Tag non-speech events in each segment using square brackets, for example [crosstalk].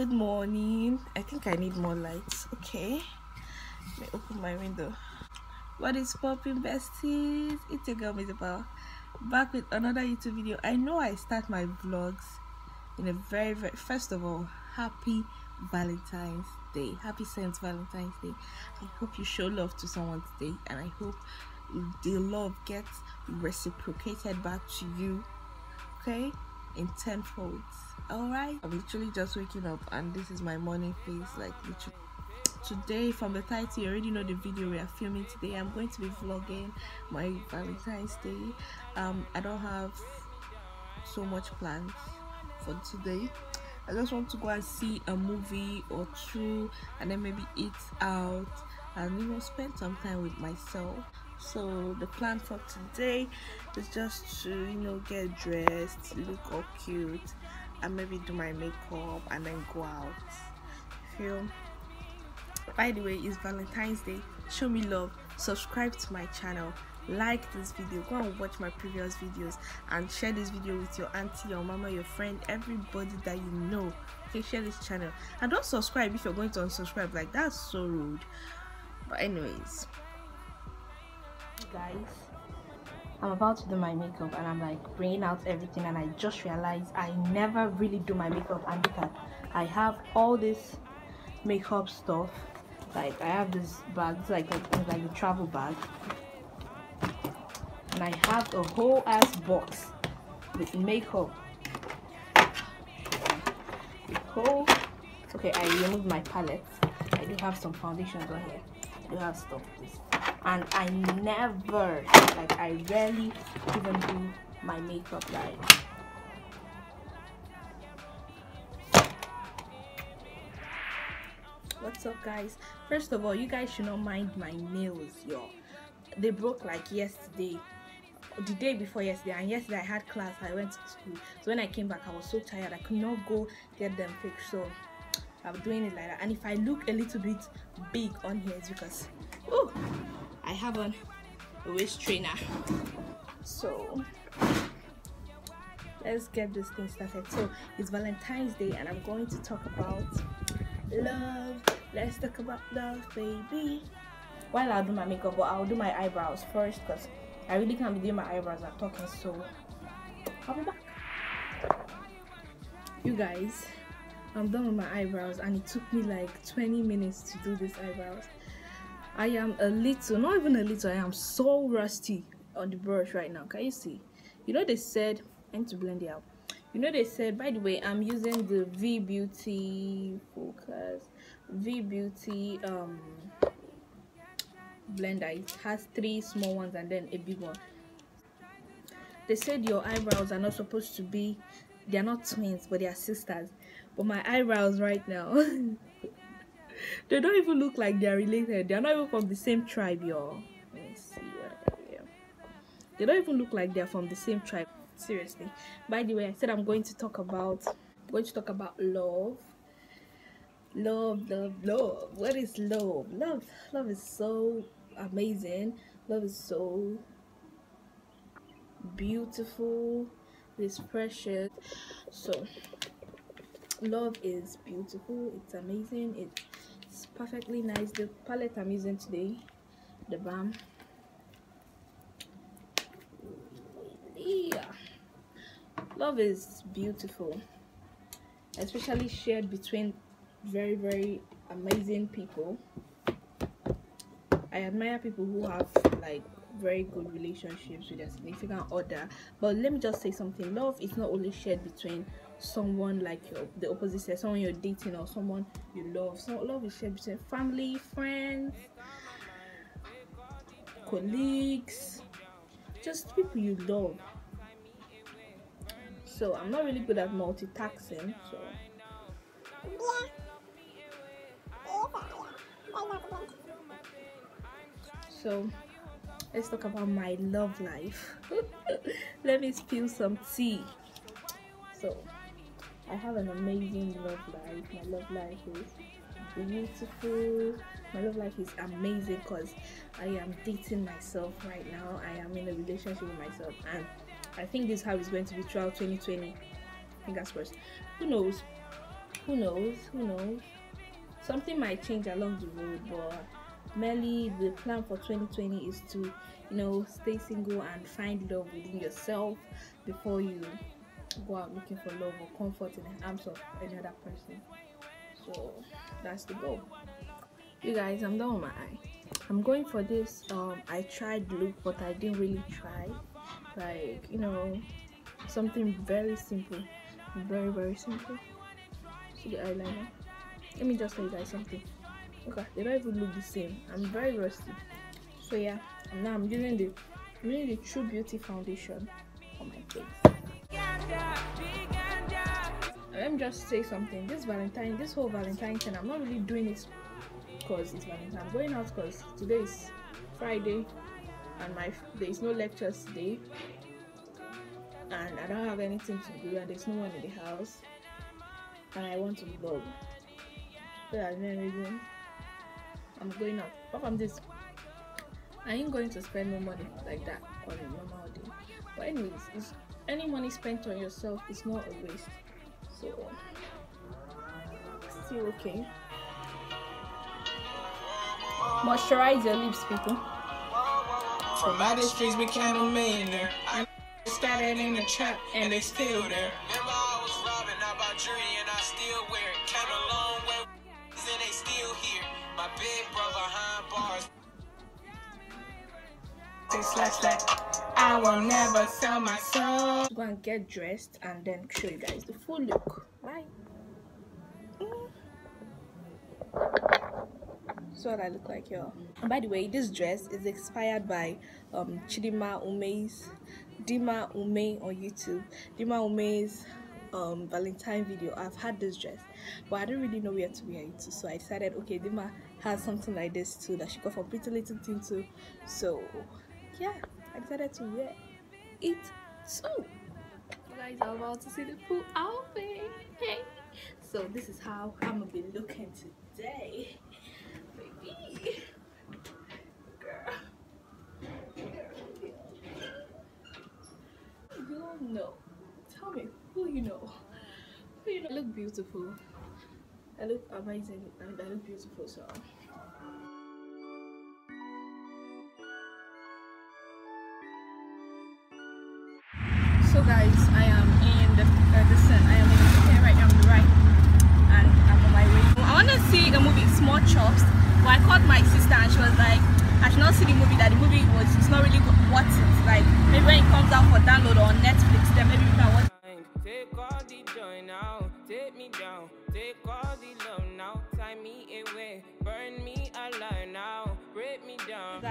good morning. I think i need more lights. Okay. Let me open my window. What is popping besties? It's your girl Mizopal back with another youtube video. I know i start my vlogs in a very very first of all happy valentine's day. Happy saint valentine's day. I hope you show love to someone today and i hope the love gets reciprocated back to you okay? In tenfold. All right i'm literally just waking up and this is my morning face like literally. Today from the title you already know the video we are filming today. I'm going to be vlogging my valentine's day. Um i don't have so much plans for today i just want to go and see a movie or two and then maybe eat out and you know spend some time with myself. So the plan for today is just to you know get dressed look all cute and maybe do my makeup and then go out. Feel? By the way it's valentine's day. Show me love. Subscribe to my channel like this video go and watch my previous videos and share this video with your auntie your mama your friend everybody that you know. Okay share this channel. And don't subscribe if you're going to unsubscribe like that's so rude. But anyways. Guys i'm about to do my makeup and i'm like bringing out everything and i just realized i never really do my makeup. And look i have all this makeup stuff. Like i have this bag it's like a, like a travel bag and i have a whole ass box with makeup. Whole okay i removed my palette. I do have some foundations on here. I do have stuff and I never like I rarely even do my makeup like. What's up guys? First of all you guys should not mind my nails y'all. They broke like yesterday the day before yesterday and yesterday I had class I went to school. So when I came back I was so tired I could not go get them fixed. So I'm doing it like that. And if I look a little bit big on here it's because oh I have a waist trainer. So let's get this thing started. So it's Valentine's Day and I'm going to talk about love. Let's talk about love baby. While I'll do my makeup but I'll do my eyebrows first because I really can't be doing my eyebrows I'm talking so I'll be back you guys I'm done with my eyebrows and it took me like 20 minutes to do these eyebrows I am a little, not even a little, I am so rusty on the brush right now. Can you see? You know they said, I need to blend it out. You know they said, by the way, I'm using the V Beauty Focus, V Beauty um, blender. It has three small ones and then a big one. They said your eyebrows are not supposed to be, they're not twins, but they are sisters. But my eyebrows right now [laughs] they don't even look like they're related. They're not even from the same tribe, y'all. Let me see. Yeah. They don't even look like they're from the same tribe. Seriously. By the way, I said I'm going to talk about I'm going to talk about love. Love, love, love. What is love? Love, love is so amazing. Love is so beautiful. It's precious. So, love is beautiful. It's amazing. It's it's perfectly nice the palette i'm using today the balm yeah love is beautiful especially shared between very very amazing people i admire people who have like very good relationships with their significant other but let me just say something love is not only shared between someone like your the opposite sex, someone you're dating or someone you love. So love is shared between family, friends, colleagues, just people you love. So I'm not really good at multitasking. So so let's talk about my love life. [laughs] Let me spill some tea. So I have an amazing love life. My love life is beautiful. My love life is amazing because i am dating myself right now. I am in a relationship with myself. And i think this is how it's going to be throughout 2020 fingers crossed. Who knows? Who knows? Who knows? Something might change along the road but merely the plan for 2020 is to you know stay single and find love within yourself before you go out looking for love or comfort in the arms of any other person. So that's the goal. You guys i'm done with my eye. I'm going for this um i tried look but i didn't really try. Like you know something very simple. Very very simple. See the eyeliner? Let me just tell you guys something okay. They don't even look the same. I'm very rusty. So yeah. Now i'm using the I'm using the true beauty foundation. On my face let me just say something. This valentine this whole valentine thing i'm not really doing it because it's valentine. I'm going out because today is friday and my there is no lectures today. And i don't have anything to do and there's no one in the house. And i want to vlog. So that's reason i'm going out. Apart from this i ain't going to spend no money like that on a normal day? But anyways any money spent on yourself is not a waste. So still okay. Moisturize your lips people. From out the streets became a millionaire. I started in the trap and they still there. Remember I was robbing out by jury and I still wear it my big brother behind bars slash slash I will never sell my soul. Go and get dressed and then show you guys the full look. Bye. So what I look like y'all. And by the way, this dress is inspired by um Chidimma Umeh's Dimma Umeh on YouTube. Dimma Umeh's um Valentine video. I've had this dress, but I don't really know where to wear it to. So I decided, okay, Dimma has something like this too that she got from Pretty Little Thing too. So yeah, I decided to wear it too. You guys are about to see the full outfit. Hey. So this is how I'm gonna be looking today. Baby. Girl. You know. Tell me who you know. Who you know. I look beautiful. I look amazing and I look beautiful so. So guys i am in the uh, the i am in the right now on the right and i'm on my way. I want to see a movie small chops but i called my sister and she was like i should not see the movie that the movie was it's not really worth it. Like maybe when it comes out for download on netflix then maybe we can watch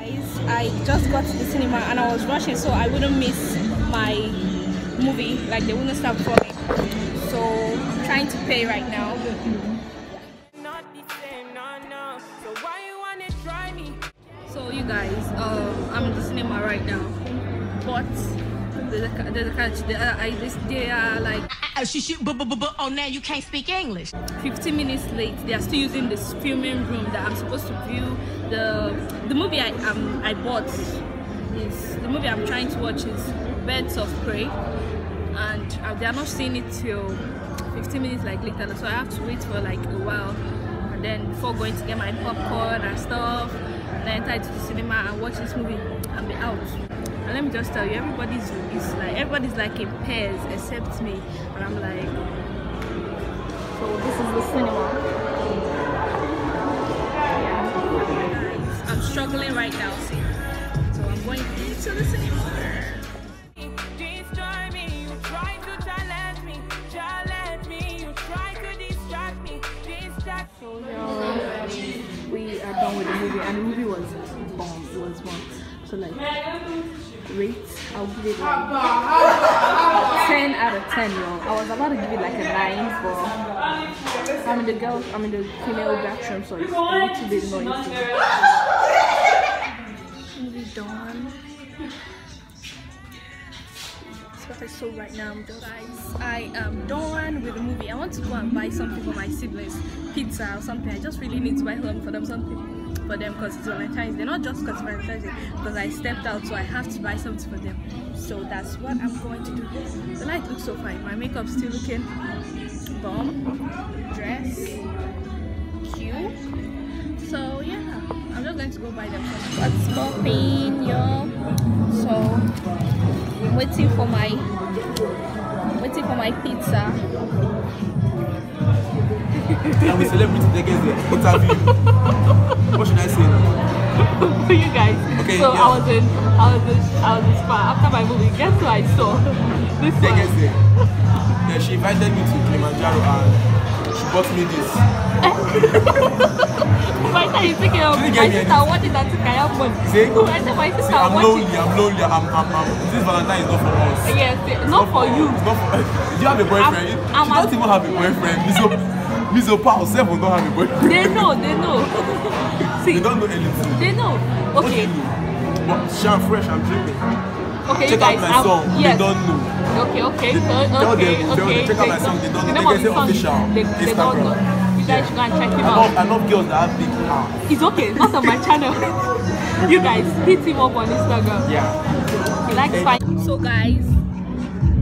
Guys, I just got to the cinema and I was rushing so I wouldn't miss my movie, like they wouldn't stop for me. So I'm trying to pay right now. Not the same, no, no. So you wanna try me? So you guys, um, I'm in the cinema right now, but there's a, there's a catch. They are, I, they are like Oh, she oh, now you can't speak English. 15 minutes late. They are still using this filming room that I'm supposed to view. The the movie I um, I bought is the movie I'm trying to watch is Birds of Prey, and uh, they are not seeing it till 15 minutes like later. So I have to wait for like a while, and then before going to get my popcorn and stuff, then enter to the cinema and watch this movie and be out. Let me just tell you, everybody's is like everybody's like in pairs except me, and I'm like, so this is the cinema. I'm struggling right now, see. So I'm going into the cinema. So we are done with the movie, and the movie was bomb. It was bomb. So like, rate, I'll give it like 10 out of 10, y'all. I was about to give it like a 9, but I'm in the girl, I'm in the female bathroom, so it's a little bit noisy. Movie done. About so right now I'm just guys I am done with the movie. I want to go and buy something for my siblings pizza or something. I just really need to buy them for them something for them because it's Valentine's Day not just because Valentine's Day because I stepped out so I have to buy something for them. So that's what I'm going to do. The light looks so fine. My makeup's still looking bomb. Dress. Cute. So yeah. I'm just going to go buy them what's popping yo so I'm waiting for my waiting for my pizza I'm a celebrity that gets the interview. what should I say? [laughs] for you guys. Okay, so yeah. I was in I was in I was in spa after my movie. Guess who I saw? [laughs] This That one. there. Yeah, she invited me to Kilimanjaro and she bought me this. By the time you take it up, She didn't my me sister wanted that to Kaya money. See? [laughs] I said my sister I'm lonely, I'm lonely, I'm, I'm, I'm, this Valentine is not for us. Yes, not for you. It's not for, do you have a boyfriend? I'm- I'm she don't even have a boyfriend. Miso, Mizopal herself will not have a boyfriend. They know, they know. [laughs] See, They don't know anything. they know. What do Okay, you know? But she, I'm fresh, I'm dreaming. okay, Check guys. out my I'm- song. Yes. They don't know. Okay, okay, so, Tell okay, tell okay. them, check out my song, they don't know. They can say official, They, they don't know. You guys should go and check him I out. love, I love girls that have big arms. It's okay, not on my channel. [laughs] you guys hit him up on Instagram. Yeah. He likes fine. so guys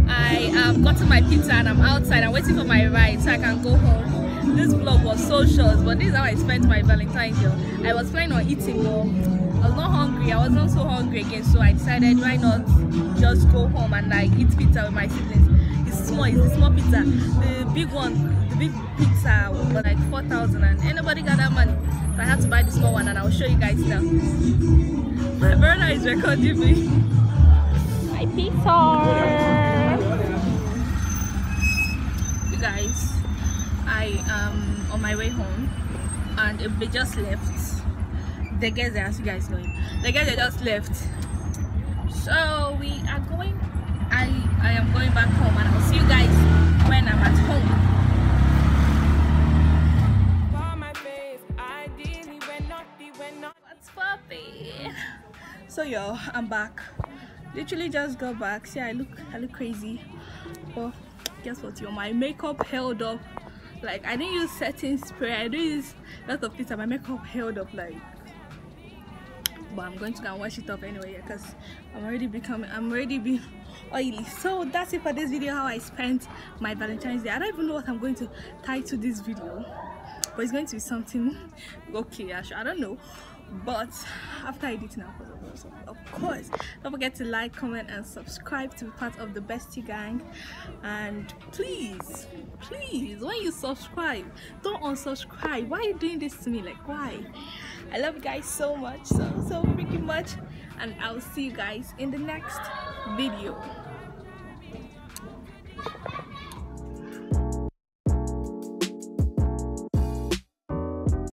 I um got to my pizza and I'm outside I'm waiting for my ride so I can go home this vlog was so short but this is how I spent my Valentine's Day I was planning on eating more. I was not hungry. I wasn't so hungry again so I decided why not just go home and like eat pizza with my siblings? It's small it's the small pizza. The big one the big pizza was like 4,000 and anybody got that money. So I had to buy the small one and I'll show you guys now. My brother is recording me. My pizza. you guys i am um, on my way home and they just left the guys are as you guys know the guys are just left. So we are going i i am going back home and i'll see you guys when i'm at home. So yo i'm back. Literally just got back. See i look i look crazy. But guess what yo? My makeup held up like i didn't use setting spray. I didn't use a lot of things and my makeup held up like but i'm going to go and wash it off anyway because i'm already becoming i'm already being [laughs] oily. So that's it for this video how i spent my valentine's day. I don't even know what i'm going to title this video but it's going to be something okay i don't know but after i did now of course. Don't forget to like comment and subscribe to be part of the bestie gang. And please please when you subscribe don't unsubscribe. Why are you doing this to me? Like why? I love you guys so much so so freaking much. And i'll see you guys in the next video.